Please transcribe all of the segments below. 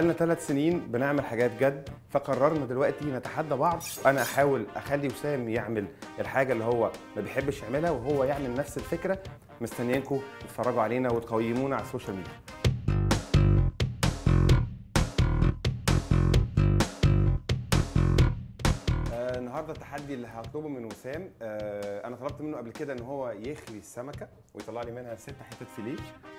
بقالنا ثلاث سنين بنعمل حاجات جد فقررنا دلوقتي نتحدى بعض. أنا أحاول أخلي وسام يعمل الحاجة اللي هو ما بيحبش يعملها وهو يعمل نفس الفكرة. مستنيينكم تتفرجوا علينا وتقيمونا على ال social media. النهارده التحدي اللي هطلبه من وسام آه، أنا طلبت منه قبل كده إن هو يخلي السمكة ويطلع لي منها ست حتت فيليه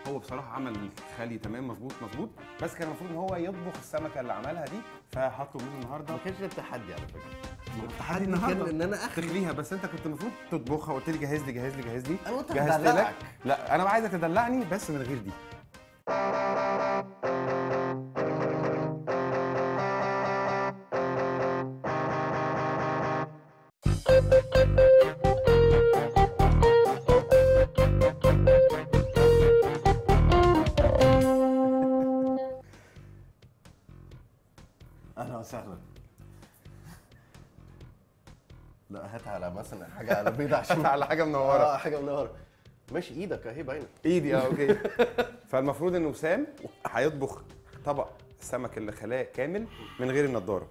هو بصراحة عمل الخلي تمام مظبوط مظبوط. بس كان المفروض إن هو يطبخ السمكة اللي عملها دي فهطلب منه النهارده. ما كانش التحدي على فكرة. التحدي النهارده؟ إن أنا أخلي. تخليها بس أنت كنت المفروض تطبخها. قلت لي جهز لي جهز لي جهز لي. أنا قلت. لك. لا أنا عايزك تدلعني بس من غير دي. وسهلا لا هات على مثلا حاجة على بيضة عشان على حاجة منورة. آه حاجة منورة. ماشي إيدك أهي باينة. إيدي آه أوكي. فالمفروض ان وسام هيطبخ طبق السمك اللي خلاه كامل من غير النضارة.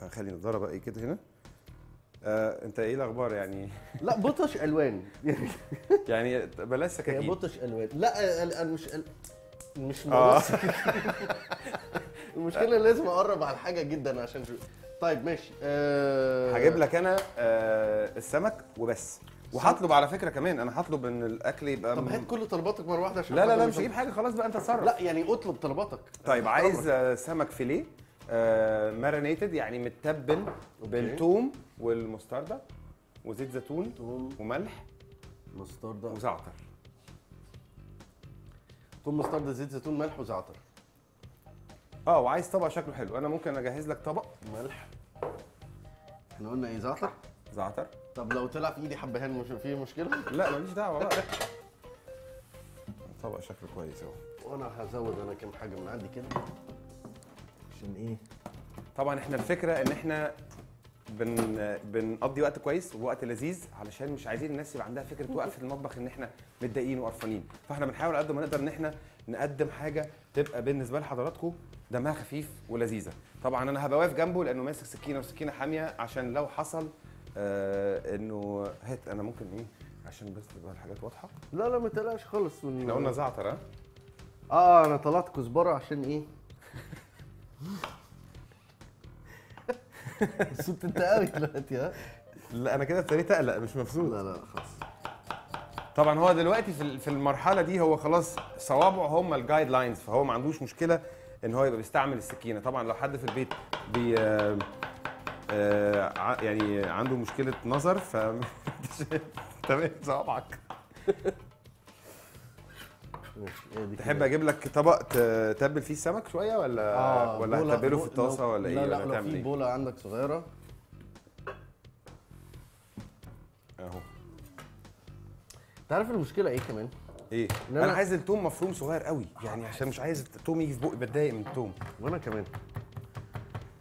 فخلي النضارة بقى إيه كده هنا. آه أنت إيه الأخبار يعني؟ لا بطش ألوان. يعني بلاش سكاكين. بطش ألوان. لا مش ال- مش آه. المشكلة لازم أقرب على الحاجة جدا عشان شو. طيب ماشي. أه... هجيب لك أنا آه السمك وبس. وهطلب على فكرة كمان أنا هطلب إن الأكل يبقى طب هات كل طلباتك مرة واحدة عشان لا لا لا مش هجيب حاجة خلاص بقى أنت اتصرف لا يعني اطلب طلباتك. طيب عايز. آه، سمك فيليه مارينيتد يعني متبل بالثوم والمستردة وزيت زيتون وملح مستردة. وزعتر. توم مستردة زيت زيتون ملح وزعتر. آه وعايز طبق شكله حلو. أنا ممكن اجهز لك طبق. ملح. إحنا قلنا إيه زعتر؟ زعتر. طب لو طلع في ايدي حبهان مش في مشكلة؟ لا ماليش دعوة بقى. طبق شكله كويس اهو. وأنا هزود أنا كام حاجة من عندي كده. عشان إيه؟ طبعا إحنا الفكرة ان إحنا بن بنقضي وقت كويس ووقت لذيذ علشان مش عايزين الناس يبقى عندها فكرة وقف في المطبخ ان إحنا متضايقين وقرفانين. فاحنا بنحاول قد ما نقدر ان إحنا نقدم حاجة تبقى بالنسبة لحضراتكم دمها خفيف ولذيذة. طبعا أنا هبقى واقف جنبه لأنه ماسك سكينة وسكينة حامية عشان لو حصل آه إنه هات أنا ممكن إيه عشان بس تبقى الحاجات واضحة؟ لا لا ما تقلقش خالص من إحنا قلنا زعتر ها؟ آه أنا طلعت كزبرة عشان إيه؟ صوت انت قوي دلوقتي ها؟ لا أنا كده ابتديت أقلق مش مبسوط. لا لا خلاص. طبعا هو دلوقتي في المرحلة دي هو خلاص صوابعه هم ال guidelines فهو ما عندوش مشكلة إن هو يبقى بيستعمل السكينة. طبعا لو حد في البيت بي آه، آه، يعني عنده مشكلة نظر ف تمام صوابعك. تحب. أجيب لك طبق تتبل فيه السمك شوية ولا آه ولا بو- في الطاسة ولا إيه؟ لا لا ولا لو في إيه؟ بوله عندك صغيرة. أهو. انت عارف المشكلة إيه كمان؟ إيه؟ أنا أنا- عايز التوم مفروم صغير قوي. يعني عشان مش عايز التوم يجي في بقي بتضايق من التوم. وأنا كمان.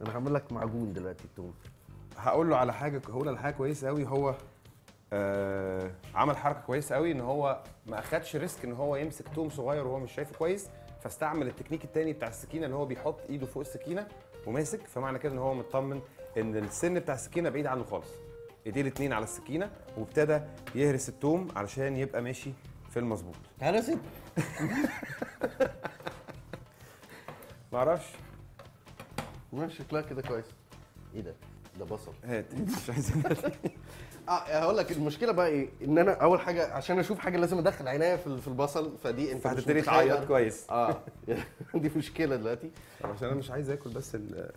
أنا هعمل لك معجون دلوقتي التوم. هقول له على حاجة هقول له على حاجة كويسة قوي. هو آه عمل حركة كويسة قوي إن هو ما أخدش ريسك إن هو يمسك توم صغير وهو مش شايفه كويس فاستعمل التكنيك التاني بتاع السكينة ان هو بيحط إيده فوق السكينة وماسك. فمعنى كده إن هو مطمن إن السن بتاع السكينة بعيد عنه خالص. ايديه الاتنين على السكينة وابتدى يهرس التوم علشان يبقى ماشي في المظبوط تعالى يا ست. معرفش. ماشي شكلها كده كويس. إيه ده؟ ده بصل. هات. مش عايزين آه هقول لك المشكلة بقى إيه؟ إن أنا أول حاجة عشان أشوف حاجة لازم أدخل عينيا في في البصل فدي أنت متخيل. تعيط كويس. آه دي مشكلة دلوقتي. عشان أنا مش عايز آكل بس ال-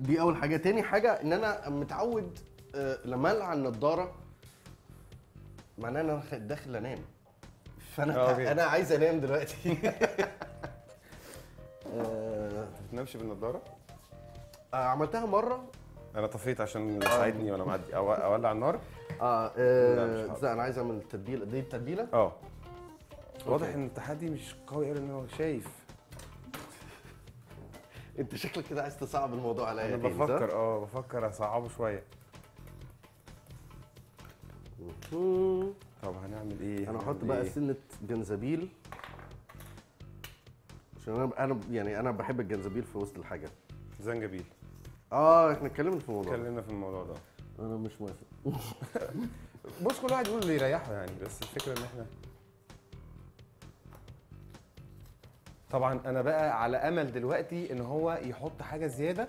دي أول حاجة. تاني حاجة إن أنا متعود آه، لما اقلع النضارة معناه إن أنا داخل أنام. فأنا آه، أوكي. أنا عايز أنام دلوقتي. آه، تنامش بالنضارة؟ آه، عملتها مرة. أنا طفيت عشان يساعدني وأنا معدي. أو- أولع النار؟ آه, آه. لا أنا عايز أعمل التتبيله دي التتبيلة؟ آه. واضح إن التحدي مش قوي قوي لأن هو شايف. أنت شكلك كده عايز تصعب الموضوع عليا أنا؟ بفكر آه بفكر أصعبه شوية. طب هنعمل إيه؟ أنا هحط بقى إيه؟ سنة جنزبيل عشان أنا أنا يعني أنا بحب الجنزبيل في وسط الحاجة. زنجبيل. آه إحنا اتكلمنا في الموضوع. اتكلمنا في الموضوع ده. أنا مش موافق. بص كل واحد يقول اللي يريحه يعني بس الفكرة إن إحنا طبعا أنا بقى على أمل دلوقتي إن هو يحط حاجة زيادة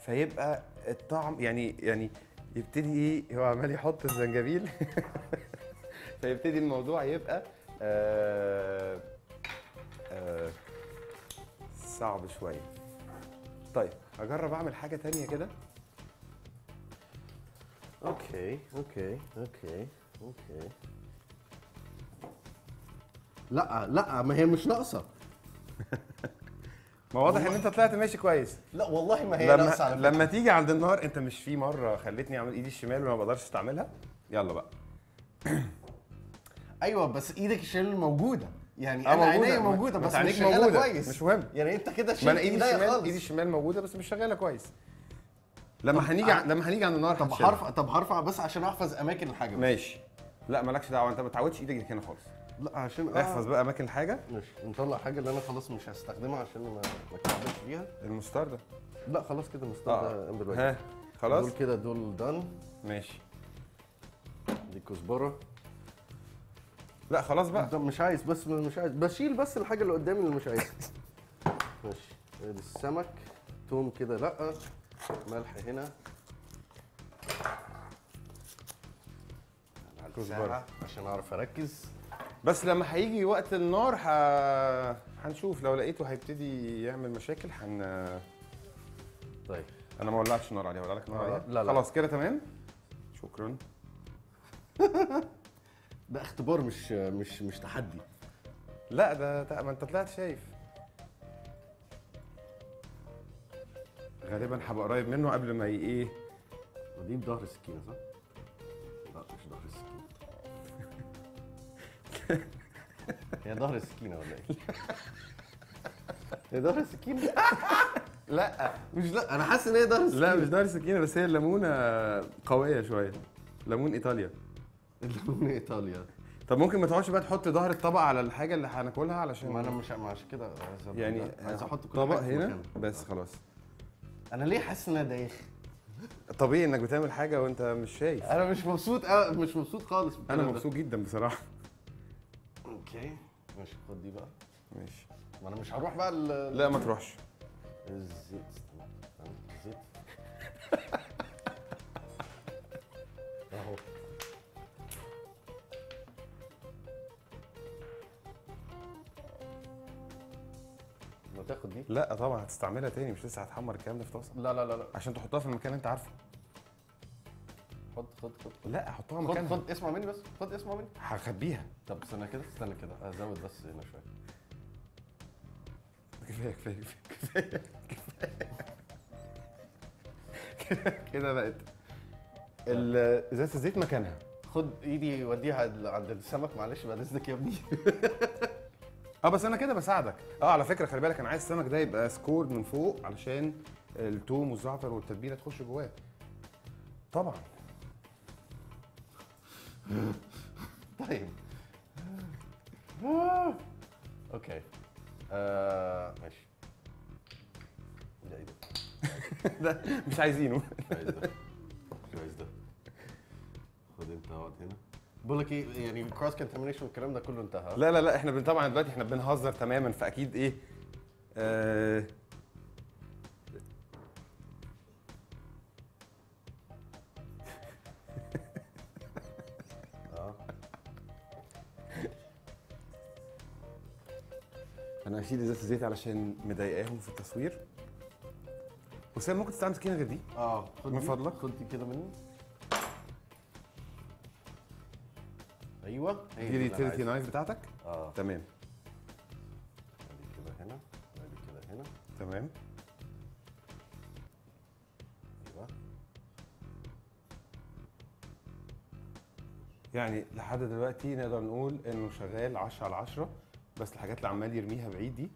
فيبقى الطعم يعني يعني يبتدي إيه؟ هو عمال يحط الزنجبيل. فيبتدي الموضوع يبقى آه آه صعب شوية. طيب اجرب أعمل حاجة تانية كده. okay okay okay okay. لأ لأ ما هي مش ناقصة. ما واضح إن أنت طلعت ماشي كويس. لأ والله ما هي لما على. لما تيجي عند النار أنت مش في مرة خلتني أعمل إيدي الشمال وما بقدرش أستعملها؟ يلا بقى. أيوه بس إيدك الشمال موجودة. يعني آه، أنا موجودة. عينيا موجودة. بس مش شغالة موجودة. كويس. مش مهم. يعني أنت كده أنا إيدي الشمال خالص. إيدي الشمال موجودة بس مش شغالة كويس. لما هنيجي ع- لما هنيجي عند النار طب. هرفع طب هرفع بس عشان أحفظ أماكن الحاجة. ماشي. لا مالكش دعوة أنت ما تعودش إيدك هنا خالص. لا عشان احفظ بقى أماكن الحاجة. ماشي. نطلع حاجة اللي أنا خلاص مش هستخدمها عشان ما ما اتكعبلش فيها. المستردة لا خلاص كده ده قام بالواجب ها خلاص. دول كده دول دان ماشي. دي كزبرة. لا خلاص بقى. ده مش عايز بس مش عايز بشيل بس الحاجة اللي قدامي اللي مش عايزها. ماشي. ادي السمك توم كده. لا ملح هنا. عشان أعرف أركز. بس لما هيجي وقت النار. هنشوف. لو لقيته هيبتدي يعمل مشاكل هن طيب. أنا ما ولعتش نار عليها ولا لك نار آه، عليها؟ لا، لا. خلاص كده تمام؟ شكرا. ده اختبار مش مش مش تحدي. لا ده ما انت طلعت شايف. غالبا هبقى قريب منه قبل ما إيه؟ دي بظهر السكينة صح؟ لا مش ظهر السكينة. هي ظهر السكينة ولا إيه؟ هي ظهر السكينة؟ لا. مش لا أنا حاسس إن هي ظهر السكينة. لا مش دار سكينه بس هي الليمونة قوية شوية. ليمون إيطاليا. الليمون إيطاليا. طب ممكن ما تقعدش بقى تحط ظهر الطبق على الحاجة اللي هناكلها علشان ما أنا مش عشان كده يعني عايز أحط كل طبق هنا. بس خلاص. أنا ليه حاسس ان أنا دايخ؟ طبيعي إنك بتعمل حاجة وأنت مش شايف. أنا مش مبسوط أه مش مبسوط خالص أنا ده. مبسوط جدا بصراحة. أوكي. ماشي خد دي بقى. ماشي. ما أنا مش هروح بقى لا ما تروحش. الزيت الزيت. ما تاخد دي؟ لا طبعا هتستعملها تاني مش لسه هتحمر الكلام ده في طاسة. لا لا لا لا. عشان تحطها في المكان اللي انت عارفه. خد خد خد. لا حطها خد مكانها. خد اسمع مني بس. خد اسمع مني. هخبيها. طب استنى كده استنى كده. أزود بس هنا شوية. كفاية كفاية كفاية كفاية. كده بقت إزازة الزيت مكانها. خد إيدي وديها عند السمك معلش بعد اذنك يا ابني. آه بس أنا كده بساعدك. آه على فكرة خلي بالك أنا عايز السمك ده يبقى سكورد من فوق علشان التوم والزعتر والتتبيلة تخش جواه. طبعا. طيب. okay. آه ماشي. ده إيه ده؟ ده مش عايزينه. مش عايز ده. مش عايز ده. خد انت اقعد هنا. بقول لك إيه يعني cross contamination والكلام ده كله انتهى لا لا لا إحنا طبعا دلوقتي إحنا بنهزر تماما فأكيد إيه آه آه أنا هشيل إزازة الزيت علشان مضايقاهم في التصوير وسام ممكن تستعمل سكينه غير دي آه من. فضلك. خد كده مني أيوه دي اليوتيليتي. نايف بتاعتك. آه. تمام. ادي كده هنا ادي كده هنا. تمام. أيوه. يعني لحد دلوقتي نقدر نقول إنه شغال 10 على 10 بس الحاجات اللي عمال يرميها بعيد دي.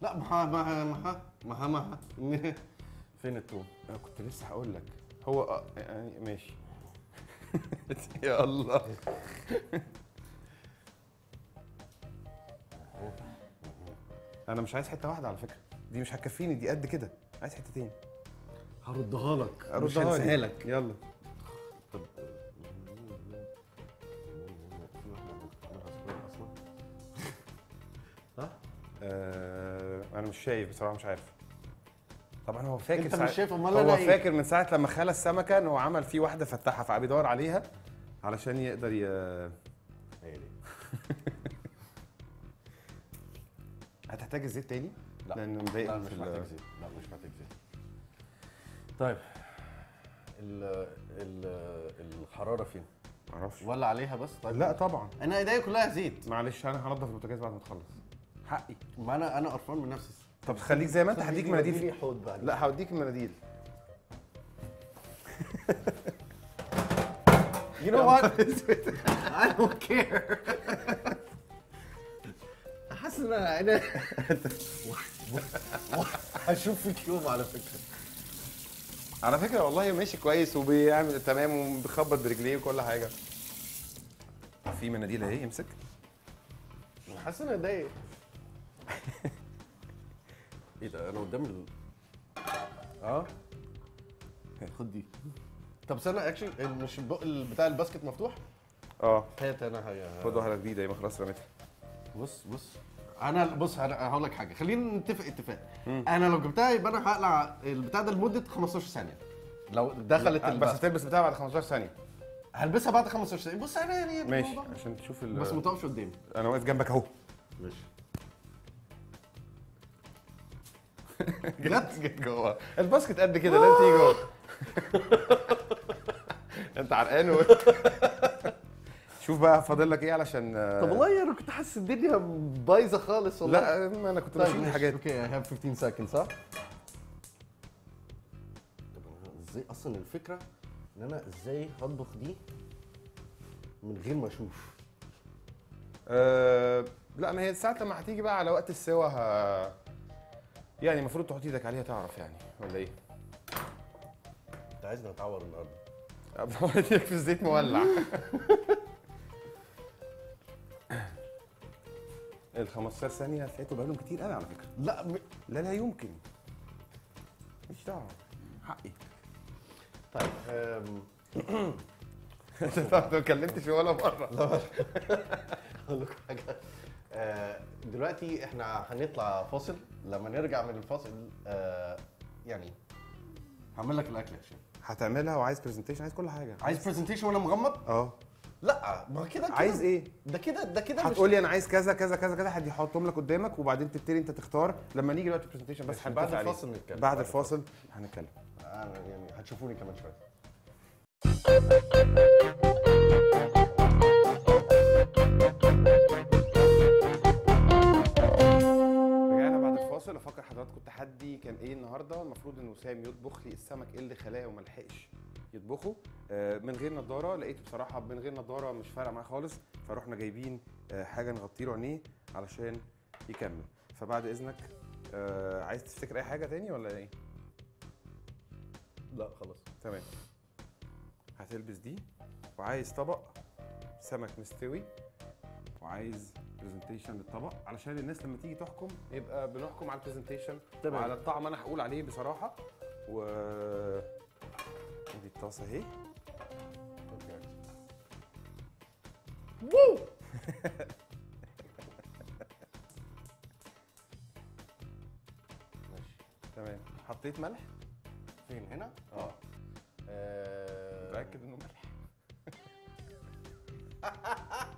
لا ما ما ما ما ما فين التوم؟ أنا كنت لسه هقول لك. هو آه، يعني ماشي. يا الله. أنا مش عايز حتة واحدة على فكره. دي مش هتكفيني دي قد كده. عايز حتتين هردها لك مش هنساها. لك. يلا. ها؟ آه أنا مش شايف بصراحه مش عارف. طبعا هو فاكر أنت مش شايف، أمال هو إيه؟ فاكر من ساعة لما خلى السمكة إن هو عمل فيه واحدة فتحها فقعد يدور عليها علشان يقدر ي... هتحتاج الزيت تاني؟ لا. لأن مضايق لا مش محتاج زيت. لا مش محتاج زيت. طيب ال ال الحرارة فين؟ معرفش. ولا عليها بس؟ طيب. لا طبعا. أنا إيديا كلها زيت. معلش أنا هنضف البوتاجاز بعد ما تخلص. حقي. ما أنا أنا قرفان من نفسي. طب خليك زي ما أنت هديك مناديل. لا هوديك المناديل You know what? I don't care. ان أنا أنا هشوف فيك يوم على فكرة. على فكرة والله ماشي كويس وبيعمل تمام وبيخبط برجليه وكل حاجة. في مناديل أهي امسك حاسس ان ضايق. إيه ده؟ أنا قدام ال آه. خد دي. طب استنى actually مش بتاع ال basket مفتوح؟ آه. هات أنا هي خد واحدة جديدة يبقى خلاص رميتها. بص بص. أنا بص أنا هقول لك حاجة. خلينا نتفق اتفاق. أنا لو جبتها يبقى أنا هقلع البتاع ده لمدة 15 ثانية. لو دخلت بس هتلبس بتاع بعد 15 ثانية. هلبسها بعد 15 ثانية. بص أنا يعني ماشي الموضوع- عشان تشوف ال... بس ما تقفش قدامي. أنا واقف جنبك اهو. ماشي. جت؟ جت جوه. ال basket قد كده لازم تيجي جوه. انت عرقان. شوف بقى فاضل لك إيه علشان طب والله أنا كنت حاسس الدنيا بايظة خالص والله لا أنا كنت طيب بشيل ماشي. حاجات okay I have 15 second صح؟ طب أنا إزاي أصلا الفكرة إن أنا إزاي هطبخ دي من غير ما أشوف أه لا ما هي ساعة لما هتيجي بقى على وقت السوا ه... يعني المفروض تحط إيدك عليها تعرف يعني ولا إيه؟ أنت عايزني أتعور النهارده أبقى في الزيت مولع ال 15 ثانية فاتوا بقالهم كتير قوي على فكرة. لا م... لا لا يمكن. مش دعوة. حقي. طيب. انت ما اتكلمتش ولا مرة. أقول لكم حاجة. آه، دلوقتي إحنا هنطلع فاصل. لما نرجع من الفاصل آه، يعني هعمل لك الأكل يا شيخ. هتعملها وعايز presentation عايز كل حاجة. عايز presentation وأنا مغمض؟ آه. لا ما كده كده. عايز إيه؟ ده كده ده كده مش هتقول لي أنا عايز كذا كذا كذا كذا حد يحطهم لك قدامك وبعدين تبتدي أنت تختار. لما نيجي دلوقتي ال presentation بس بعد. الفاصل نتكلم. بعد بعد الفاصل. هنتكلم. أنا يعني هتشوفوني كمان شوية. رجعنا بعد الفاصل. أفكر حضراتكم التحدي كان إيه النهارده؟ المفروض ان وسام يطبخ لي السمك اللي خلاه وما لحقش. يطبخه آه، من غير نضارة لقيت بصراحة من غير نضارة مش فارقة معاه خالص. فروحنا جايبين آه، حاجة نغطي له عينيه علشان يكمل. فبعد إذنك آه، عايز تفتكر أي حاجة تاني ولا إيه؟ لا خلاص. تمام. هتلبس دي وعايز طبق سمك مستوي وعايز presentation للطبق. علشان الناس لما تيجي تحكم يبقى بنحكم على ال presentation تمام. وعلى الطعم أنا هقول عليه بصراحة. و الطاسه اهي ماشي تمام. حطيت ملح؟ فين هنا؟ آه. آه، متأكد إنه ملح.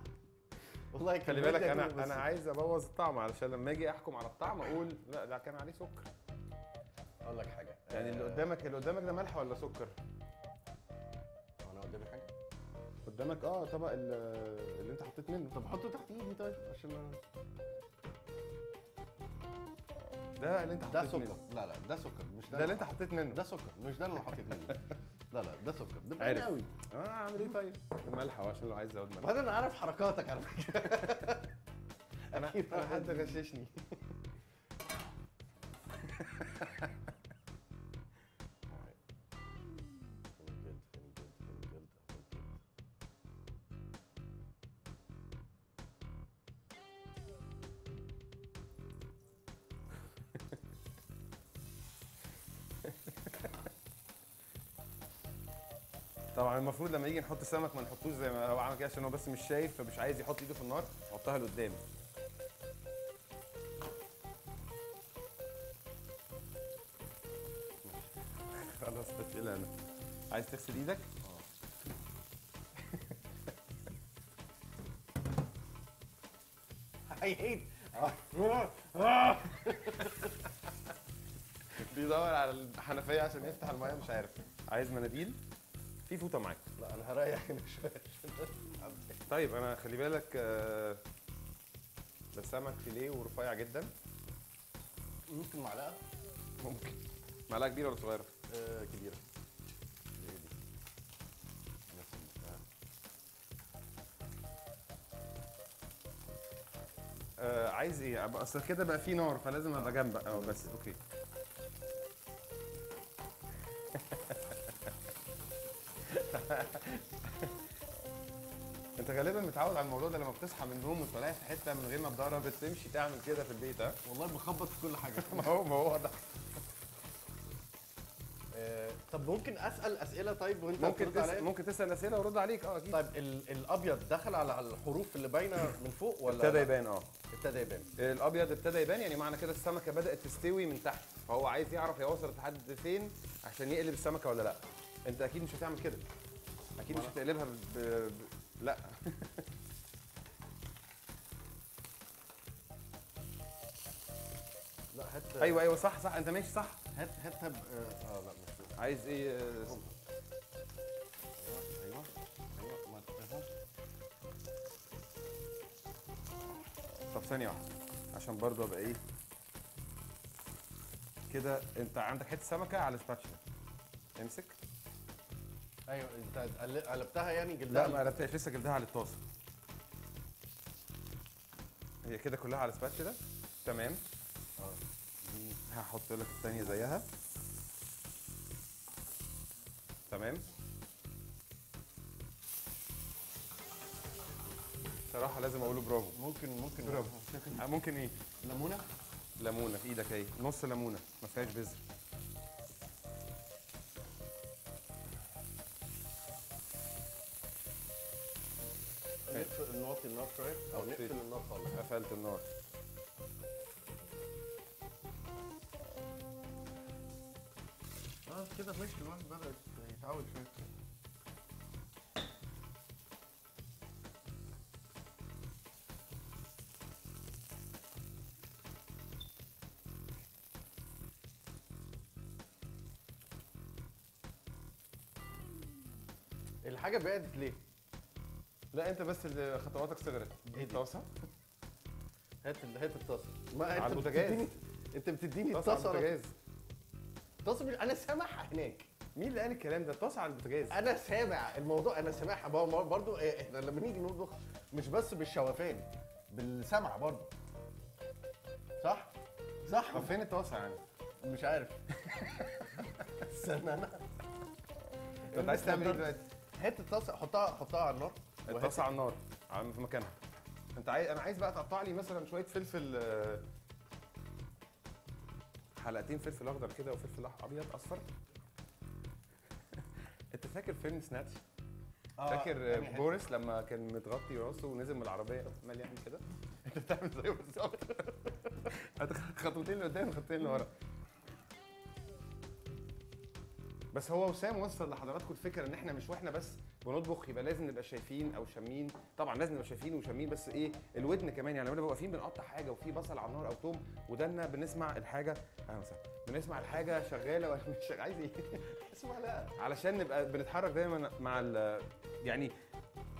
والله خلي بالك أنا أنا عايز أبوظ الطعم علشان لما أجي أحكم على الطعم أقول لا ده كان عليه سكر. أقول لك حاجة. يعني اللي آه، قدامك اللي قدامك ده ملح ولا سكر؟ قدامك آه طبق ال- اللي أنت حطيت منه. طب حطه تحت إيدي طيب عشان ده اللي أنت ده حطيت سكر. منه. لا لا ده سكر مش ده ده اللي أنت حطيت منه. ده سكر مش ده اللي أنا حطيت منه. لا لا ده سكر. ده عارف. باين قوي آه أعمل إيه طيب؟ أهو عشان لو عايز ازود ملح. أنا عارف حركاتك على فكرة. أنا حد غششني. طبعا المفروض لما نيجي نحط سمك ما نحطوش زي ما هو عمل كده عشان هو بس مش شايف فمش عايز يحط ايده في النار يحطها لقدام. خلاص بتقلق أنا. عايز تغسل إيدك؟ هيعيد بيدور على الحنفية عشان يفتح المية مش عارف. عايز مناديل؟ في فوطة معاك. لا أنا هريح هنا شوية. طيب أنا خلي بالك آه، ده سمك فيليه ورفيع جدا. ممكن معلقة؟ ممكن. معلقة كبيرة ولا صغيرة؟ آه كبيرة. آه عايز إيه؟ أصل كده بقى في نار فلازم أبقى جنبك. أه بس أوكي. انت غالبا متعود على الموضوع ده لما بتصحى من النوم وتلاقي في حتة من غير تدرب بتمشي تعمل كده في البيت ها؟ والله بخبط في كل حاجة. ما هو ما هو ده آه طب ممكن أسأل أسئلة طيب وأنت ممكن عليا؟ تسأل ممكن تسأل أسئلة وأرد عليك آه أكيد. طيب ال- الأبيض دخل على الحروف اللي باينة من فوق ولا ابتدى؟ يبان آه. ابتدى يبان. الأبيض ابتدى يبان يعني معنى كده السمكة بدأت تستوي من تحت. فهو عايز يعرف هي وصلت لحد فين عشان يقلب السمكة ولا لا. أنت أكيد مش هتعمل كده. أكيد مش هتقلبها ب... ب... ب... لا. لا هات أيوه أيوه صح صح. أنت ماشي صح. هات هاتها ب... آه لا مش. عايز إيه؟ آه، أيوه أيوه ما اهو طب ثانية واحدة عشان برضه أبقى إيه؟ كده أنت عندك حتة سمكة على سباتشلا امسك. أيوه أنت قل- قلبتها يعني جلدها لا ما قلبتهاش لسه جبتها على الطاسه هي كده كلها على سباتشلا تمام. آه. دي هحط لك الثانية زيها. تمام. صراحة لازم أقوله برافو. ممكن ممكن برافو. آه، ممكن إيه؟ ليمونة؟ ليمونة في إيدك أهي. نص ليمونة ما فيهاش بذر. شوية أو. نقفل النار خالص قفلت النار آه كده ماشي الواحد بدا يتعود شوية الحاجة بعدت ليه؟ لا انت بس اللي خطواتك صغرت. دي إيه دي؟ طاسة. هات ال- هات الطاسة. ما انت. بتديني انت بتديني الطاسة على- البوتاجاز الطاسه مش- أنا سامعها هناك. مين اللي قال الكلام ده؟ طاسة على البوتاجاز أنا سامع الموضوع أنا سامعها. برضه إيه، إحنا لما نيجي نطبخ مش بس بالشوفان بالسمع برضه صح؟ صح؟ طب فين الطاسة يعني؟ مش عارف. استنى أنا. انت عايز تعمل إيه دلوقتي؟ هات الطاسة حطها حطها على النار. الطاسه على النار. في مكانها. انت عايز أنا عايز بقى تقطع لي مثلا شوية فلفل آه، حلقتين فلفل أخضر كده وفلفل أبيض أصفر. أنت فاكر فيلم سناتش؟ آه، فاكر. بوريس لما كان متغطي راسه ونزل من العربية؟ عمال يعمل كده. أنت بتعمل زيه بالظبط. خطوتين لقدام خطوتين لورا. بس هو وسام وصل لحضراتكم الفكرة إن إحنا مش وإحنا بس. بنطبخ يبقى لازم نبقى شايفين أو شامين. طبعا لازم نبقى شايفين وشامين بس إيه الودن كمان يعني لما نبقى واقفين بنقطع حاجة وفي بصل على النار أو توم ودنا بنسمع الحاجة. أهلا وسهلا. بنسمع الحاجة شغالة ولا مش شغالة. عايز إيه؟ اسمع لا علشان نبقى بنتحرك دايما مع ال يعني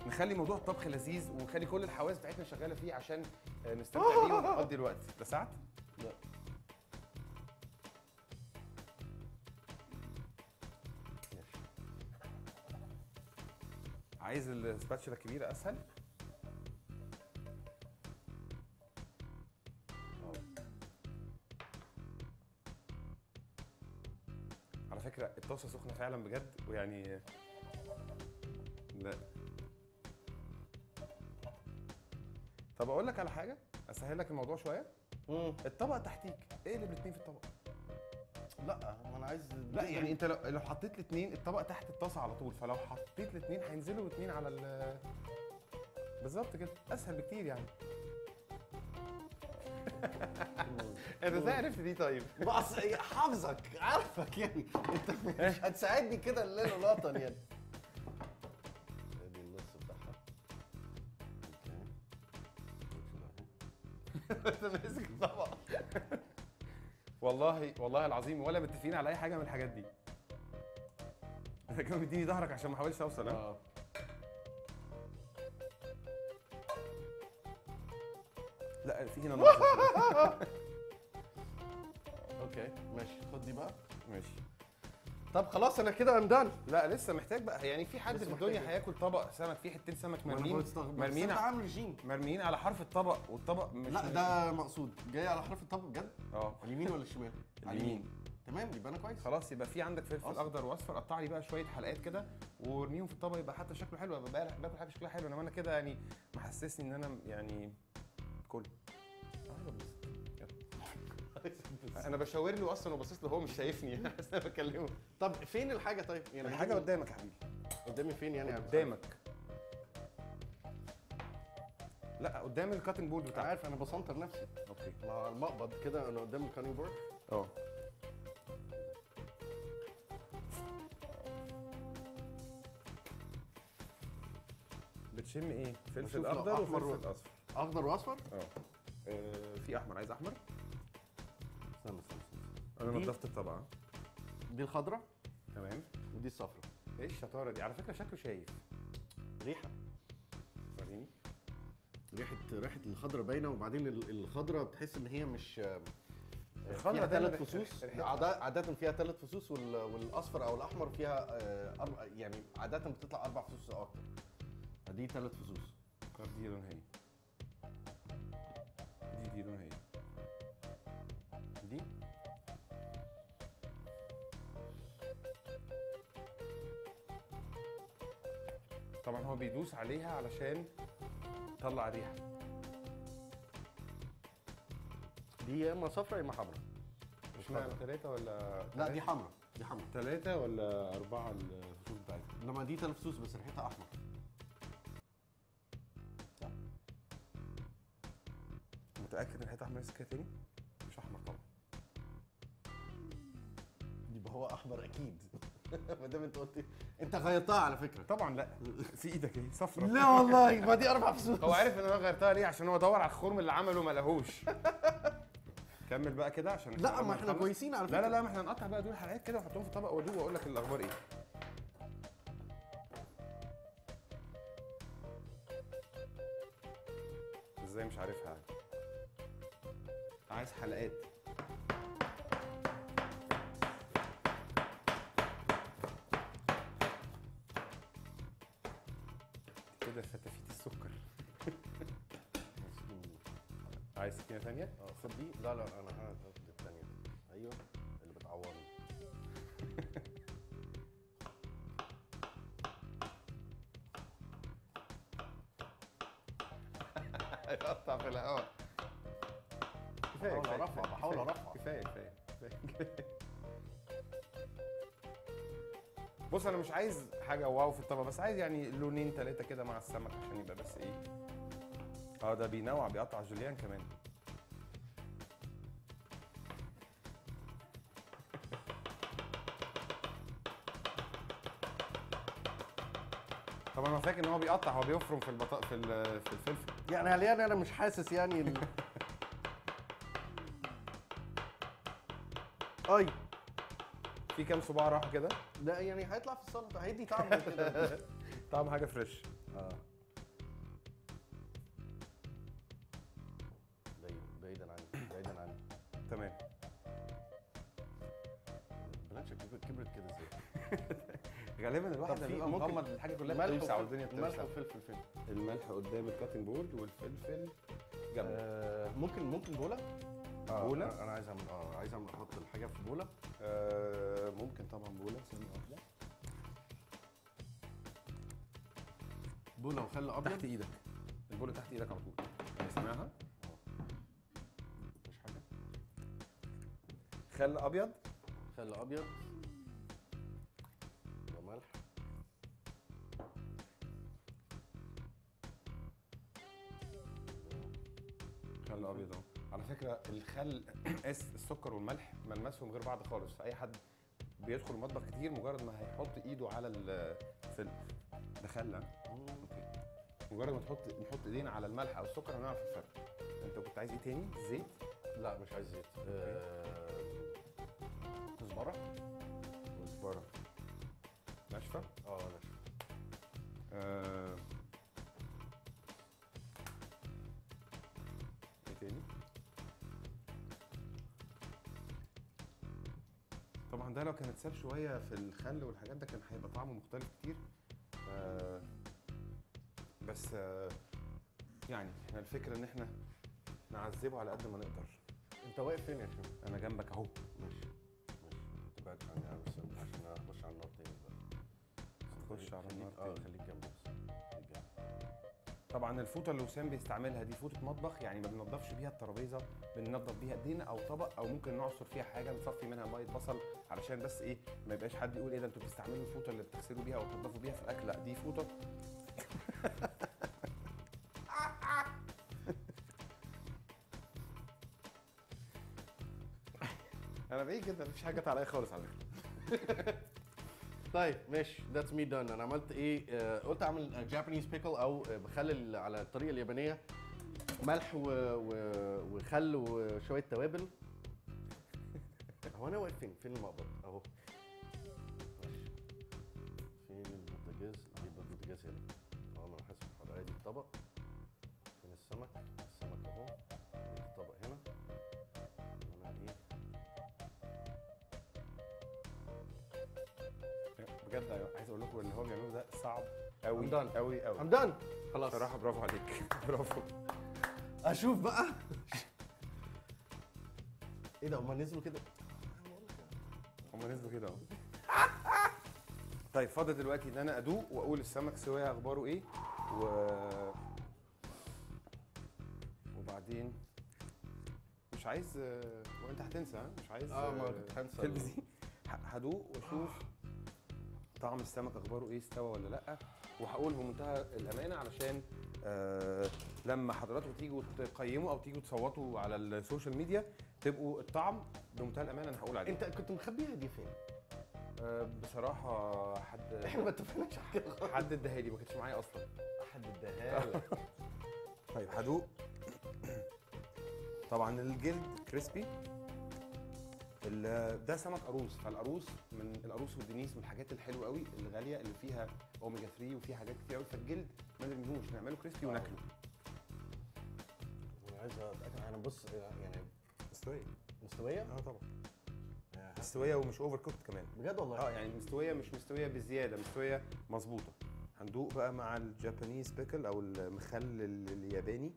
نخلي موضوع الطبخ لذيذ ونخلي كل الحواس بتاعتنا شغالة فيه عشان آه، نستمتع بيه ونقضي الوقت. ده عايز السباتشولا الكبيره أسهل. على فكرة الطاسة سخنة فعلا بجد ويعني لا طب أقول لك على حاجة أسهل لك الموضوع شوية. الطبق تحتيك اقلب الاثنين في الطبق. لا ما أنا عايز لا يعني أنت لو لو حطيت الاثنين الطبق تحت الطاسة على طول. فلو حطيت الاثنين هينزلوا الاثنين على ال بالظبط كده. أسهل بكتير يعني. أنت إزاي عرفت دي طيب؟ بص حافظك عارفك يعني. أنت مش هتساعدني كده الليل والوطن يعني. والله والله العظيم ولا متفقين على أي حاجة من الحاجات دي. انت كمان مديني ظهرك عشان ما أحاولش أوصل آه. لا في هنا نقطة. okay ماشي. خد دي بقى. ماشي. طب خلاص أنا كده I'm done لا لسه محتاج بقى. يعني في حد في الدنيا. هياكل طبق سمك؟ فيه حتتين سمك مرميين؟ مرميين عامل رجيم. مرميين على حرف الطبق والطبق مش لا ده مقصود. جاي على حرف الطبق بجد؟ آه. اليمين ولا الشمال؟ على اليمين. تمام يبقى أنا كويس. خلاص يبقى في عندك فلفل. أخضر وأصفر. قطع لي بقى شوية حلقات كده وارميهم في الطبق يبقى حتى شكله حلو. ابقى باكل حاجة شكلها حلو. انما أنا كده يعني محسسني إن أنا يعني كل. أنا بشاور له أصلا وباصص له هو مش شايفني. أنا بكلمه. طب فين الحاجة طيب؟ يعني الحاجة قدامك يا حبيبي. قدامي فين يعني؟ قدامك. لا قدام ال cutting board بتاعك. عارف أنا ب center نفسي. okay. مع المقبض كده أنا قدام ال cutting board أه. بتشم إيه؟ فلفل أخضر وفلفل اصفر أخضر وأصفر؟ أه. آه، في أحمر. عايز أحمر؟ أنا دي؟ الطبق آه. دي الخضراء تمام. ودي الصفراء إيه الشطاره دي. على فكرة شكله شايف. ريحة. وريني. ريحة ريحة الخضراء باينة وبعدين ال- الخضراء بتحس إن هي مش دايماً ثلاث فصوص. عادة فيها ثلاث فصوص وال- والأصفر أو الأحمر فيها آه، يعني عادة بتطلع أربع فصوص أو أكتر. دي ثلاث فصوص. دي لونها إيه؟ هو بيدوس عليها علشان يطلع ريحة. دي يا إما صفراء يا إما حمراء. مش معنى ثلاثة ولا لا دي حمراء دي حمراء. ثلاثة ولا أربعة الفصوص بتاعتها؟ إنما دي ثلاث فصوص بس ريحتها أحمر. متأكد إن ريحتها أحمر لسه كده تاني؟ مش أحمر طبعا. يبقى هو أحمر أكيد. ما دام أنت قلت انت غيرتها على فكرة. طبعا لا. في إيدك إيه صفرة. لا والله ما دي أربع فصوص هو عارف إن أنا غيرتها ليه؟ عشان هو دور على الخرم اللي عمله ما لقاهوش كمل بقى كده عشان لا ما إحنا. كويسين على لا لا فكرة. لا ما إحنا نقطع بقى دول حلقات كده ونحطهم في طبق وادوق وأقول لك الاخبار إيه. خد دي؟ لا لا أنا هاخد الثانية أيوه اللي بتعورني هيقطع في الهواء كفاية بحاول كفاية، بحاول. كفاية كفاية كفاية. بص أنا مش عايز حاجة واو في الطبق بس عايز يعني لونين ثلاثة كده مع السمك عشان يبقى بس إيه. آه ده بينوع بيقطع جوليان كمان. أنا فاكر إن هو بيقطع هو بيفرم في البطاطا في في الفلفل. يعني حاليا أنا مش حاسس يعني ال... أي. في كام صباع راحوا كده؟ لا يعني هيطلع في السلطه هيدي طعم كده. طعم حاجة fresh آه. بيبقى ممكن الحاجة كلها وفلفل- والدنيا ملح بتوسع وفلفل فين الملح قدام ال cutting board والفلفل جنبه. آه ممكن ممكن بوله بولة؟ أنا أنا عايز اعمل آه عايز اعمل أحط الحاجة في بوله آه ممكن طبعا بوله ثانية واحدة بوله وخل أبيض. تحت إيدك. البوله تحت إيدك على طول. سامعها مفيش حاجة. خل أبيض. خل أبيض. خل أبيض أهو. على فكرة الخل آس السكر والملح ملمسهم غير بعض خالص. فاي حد بيدخل المطبخ كتير مجرد ما هيحط إيده على الفيلم ده خل؟ okay. مجرد ما تحط نحط إيدينا على الملح أو السكر هنعرف الفرق. أنت كنت عايز إيه تاني؟ زيت؟ لا مش عايز زيت. آه، كزبره كزبره ناشفة؟ آه ناشف ده لو كان اتساب شوية في الخل والحاجات ده كان هيبقى طعمه مختلف كتير آه. بس آه. يعني إحنا الفكرة ان إحنا نعذبه على قد ما نقدر انت واقف فين يا شيخ؟ أنا جنبك اهو ماشي ماشي تبعد عني على بس عشان اخش على النار تاني بقى نخش على النار آه تاني. خليك جنبي بس طبعا الفوطة اللي وسام بيستعملها دي فوطة مطبخ يعني ما بننضفش بيها الترابيزة بننضف بيها ايدينا أو طبق أو ممكن نعصر فيها حاجة نصفي منها مية بصل علشان بس إيه ما يبقاش حد يقول إيه ده أنتوا بتستعملوا الفوطة اللي بتغسلوا بيها أو تنضفوا بيها في الأكل. لا دي فوطة. أنا بعيد جدا مفيش حاجة جت عليا خالص على فكرة. طيب ماشي. that's me done أنا عملت إيه؟ آه قلت اعمل Japanese pickle أو مخلل على الطريقة اليابانية. ملح. وخل وشوية توابل. هو أنا واقف فين؟ فين المقبض؟ أهو. ماشي فين البوتاجاز؟ يبقى البوتاجاز هنا. أه أنا حاسب حرارة دي الطبق فين السمك؟ السمك أهو. الطبق هنا. وأنا إيه بجد أيوة، عايز أقول لكم اللي هو بيعمله ده صعب قوي. قوي قوي done. خلاص. بصراحة برافو عليك. برافو. أشوف بقى. إيه ده؟ هما نزلوا كده؟ هم نزلوا كده اهو طيب فاضل دلوقتي إن أنا أدوق وأقول السمك سوايا أخباره إيه و وبعدين مش عايز وانت هتنسى؟ مش عايز آه، ما كنت هنسى. تلبس دي ه- هدوق وأشوف طعم السمك أخباره إيه استوى ولا لأ وهقول بمنتهى الأمانة علشان آه لما حضراتكم تيجوا تقيموا أو تيجوا تصوتوا على ال social media تبقوا الطعم بمنتهى الأمانة أنا هقول عليه أنت كنت مخبيها دي فين؟ آه، بصراحة حد إحنا ما اتفقناش على كده خالص. حد اداها لي ما كانتش معايا أصلا. حد اداها لك. طيب. هدوق طبعا الجلد crispy. ال- ده سمك قاروص فالقاروص من القاروص والدنيس من الحاجات الحلوة قوي الغالية اللي فيها أوميجا 3 وفيها حاجات كتير قوي فالجلد ما نرميهوش نعمله crispy. وناكله. أنا عايز أنا بص يعني مستويه مستوية؟ آه طبعا. مستوية ومش overcooked كمان. بجد والله؟ آه يعني مستوية مش مستوية بزيادة مستوية مظبوطة. هندوق بقى مع ال Japanese pickle أو المخلل ال- الياباني.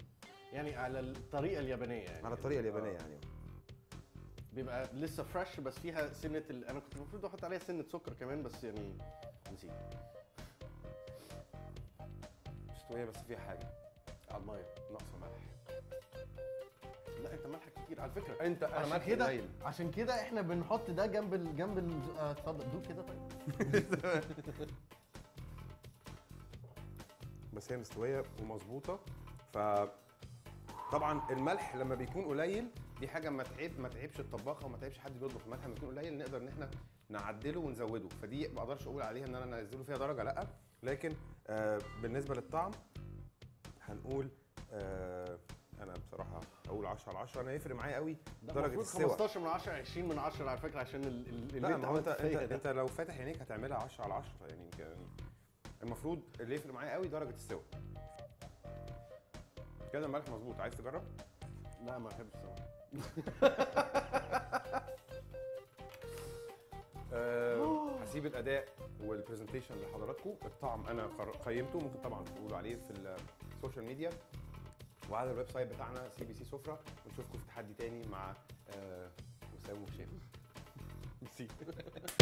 يعني على الطريقة اليابانية يعني. على الطريقة اليابانية آه. يعني. بيبقى لسه فريش بس فيها سنة ال... أنا كنت المفروض أحط عليها سنة سكر كمان بس يعني نسيت. مستوية بس فيها حاجة. على المية ناقصة ملح. لا انت ملحك كتير. على فكرة انت أنا عشان ملح كده قليل. عشان كده إحنا بنحط ده جنب ال... جنب ال... آه، اتفضل. دوق كده طيب. بس هي مستوية ومظبوطة. ف طبعا الملح لما بيكون قليل دي حاجة ما تعيب ما تعيبش الطباخة وما تعيبش حد بيطبخ. الملح لما يكون قليل نقدر إن إحنا نعدله ونزوده. فدي ما أقدرش أقول عليها إن أنا أنزله فيها درجة لأ. لكن آه بالنسبة للطعم هنقول آه أنا بصراحه أقول 10 على 10 أنا يفرق معايا قوي درجة السوى. 15 من 10 20 من 10 على فكرة عشان ال- ال- اللي لا انت ما هو انت انت. انت لو فاتح عينيك هتعملها 10 على 10 يعني المفروض اللي يفرق معايا قوي درجة السوى. كده الملح مظبوط. عايز تجرب؟ لا ما بحبش السمك أه هسيب الأداء وال presentation لحضراتكم. الطعم أنا قيمته ممكن طبعا تقولوا عليه في ال social media وعلى ال website بتاعنا CBC سفرة ونشوفكم في تحدي تاني مع أه وسام وهشام. ميرسي